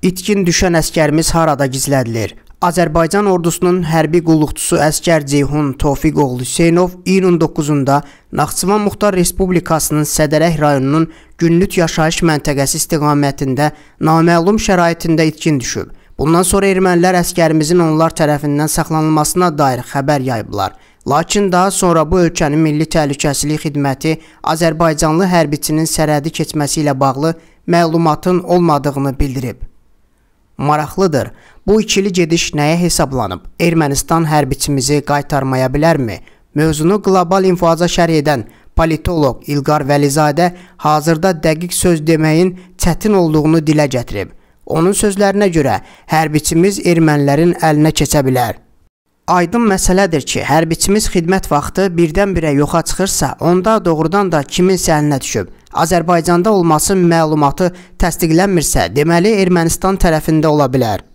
İtkin düşən əskərimiz harada gizlədilir? Azərbaycan ordusunun hərbi qulluqçusu əskər Ceyhun Tofiqoğlu Hüseynov iyunun 9-da Naxçıvan Muxtar Respublikasının Sədərək rayonunun Günlük yaşayış məntəqəsi istiqamətində naməlum şəraitində itkin düşüb. Bundan sonra ermənilər əskərimizin onlar tərəfindən saxlanılmasına dair xəbər yayıblar. Lakin daha sonra bu ölkənin Milli Təhlükəsizlik Xidməti Azərbaycanlı hərbiçinin sərhədi keçməsi ilə bağlı məlumatın olmadığını bildirib. Maraqlıdır. Bu ikili gediş nəyə hesablanıb? Ermənistan hərbiçimizi qaytarmaya bilərmi? Mövzunu qlobal infoaza şərh edən politoloq İlqar Vəlizadə hazırda dəqiq söz deməyin çətin olduğunu dilə gətirib. Onun sözlərinə görə hərbiçimiz ermənilərin əlinə keçə bilər. Aydın məsələdir ki, hərbiçimiz xidmət vaxtı birdən-birə yoxa çıxırsa, onda doğrudan da kimin səlinə düşüb? Azərbaycanda olması məlumatı təsdiqlənmirsə, deməli Ermənistan tərəfində ola bilər.